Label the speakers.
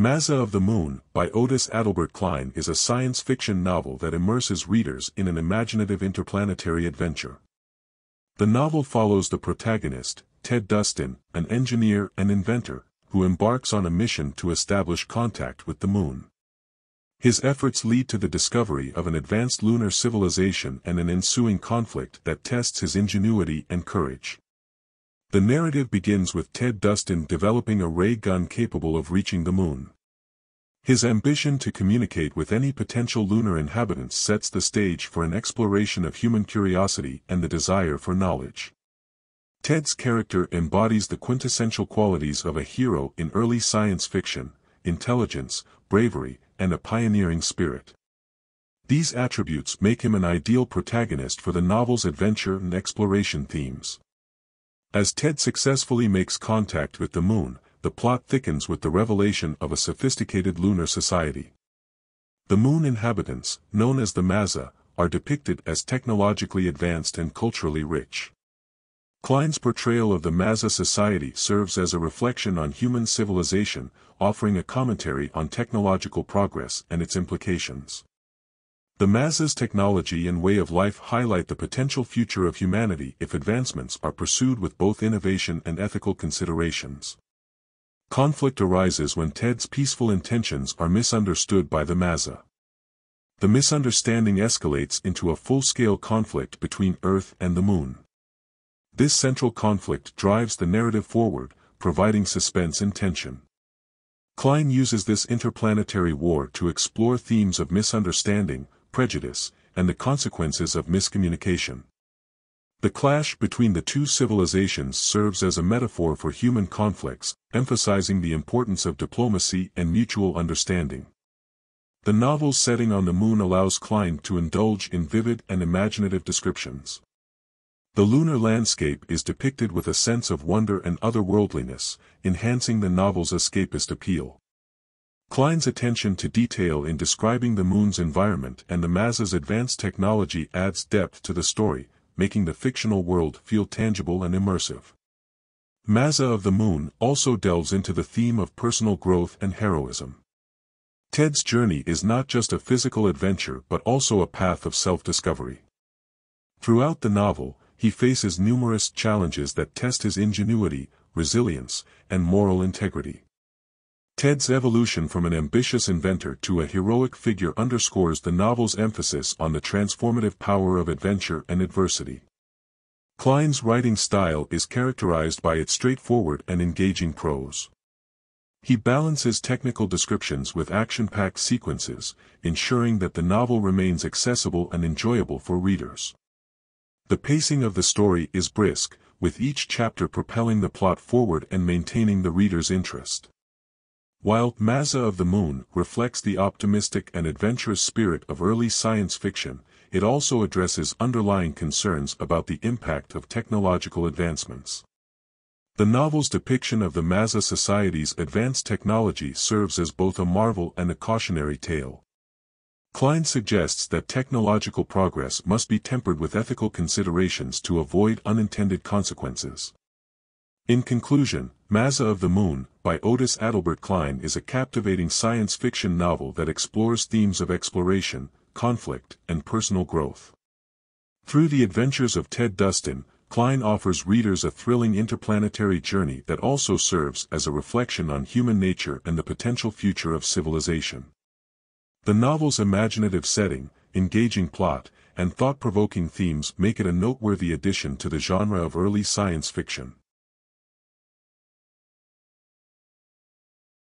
Speaker 1: Maza of the Moon, by Otis Adelbert Kline is a science fiction novel that immerses readers in an imaginative interplanetary adventure. The novel follows the protagonist, Ted Dustin, an engineer and inventor, who embarks on a mission to establish contact with the moon. His efforts lead to the discovery of an advanced lunar civilization and an ensuing conflict that tests his ingenuity and courage. The narrative begins with Ted Dustin developing a ray gun capable of reaching the moon. His ambition to communicate with any potential lunar inhabitants sets the stage for an exploration of human curiosity and the desire for knowledge. Ted's character embodies the quintessential qualities of a hero in early science fiction, intelligence, bravery, and a pioneering spirit. These attributes make him an ideal protagonist for the novel's adventure and exploration themes. As Ted successfully makes contact with the moon, the plot thickens with the revelation of a sophisticated lunar society. The moon inhabitants, known as the Maza, are depicted as technologically advanced and culturally rich. Kline's portrayal of the Maza society serves as a reflection on human civilization, offering a commentary on technological progress and its implications. The Maza's technology and way of life highlight the potential future of humanity if advancements are pursued with both innovation and ethical considerations. Conflict arises when Ted's peaceful intentions are misunderstood by the Maza. The misunderstanding escalates into a full-scale conflict between Earth and the Moon. This central conflict drives the narrative forward, providing suspense and tension. Kline uses this interplanetary war to explore themes of misunderstanding, prejudice, and the consequences of miscommunication. The clash between the two civilizations serves as a metaphor for human conflicts, emphasizing the importance of diplomacy and mutual understanding. The novel's setting on the moon allows Kline to indulge in vivid and imaginative descriptions. The lunar landscape is depicted with a sense of wonder and otherworldliness, enhancing the novel's escapist appeal. Kline's attention to detail in describing the moon's environment and the Maza's advanced technology adds depth to the story, making the fictional world feel tangible and immersive. Maza of the Moon also delves into the theme of personal growth and heroism. Ted's journey is not just a physical adventure but also a path of self-discovery. Throughout the novel, he faces numerous challenges that test his ingenuity, resilience, and moral integrity. Ted's evolution from an ambitious inventor to a heroic figure underscores the novel's emphasis on the transformative power of adventure and adversity. Kline's writing style is characterized by its straightforward and engaging prose. He balances technical descriptions with action-packed sequences, ensuring that the novel remains accessible and enjoyable for readers. The pacing of the story is brisk, with each chapter propelling the plot forward and maintaining the reader's interest. While Maza of the Moon reflects the optimistic and adventurous spirit of early science fiction, it also addresses underlying concerns about the impact of technological advancements. The novel's depiction of the Maza society's advanced technology serves as both a marvel and a cautionary tale. Kline suggests that technological progress must be tempered with ethical considerations to avoid unintended consequences. In conclusion, Maza of the Moon, by Otis Adelbert Kline is a captivating science fiction novel that explores themes of exploration, conflict, and personal growth. Through the adventures of Ted Dustin, Kline offers readers a thrilling interplanetary journey that also serves as a reflection on human nature and the potential future of civilization. The novel's imaginative setting, engaging plot, and thought-provoking themes make it a noteworthy addition to the genre of early science fiction.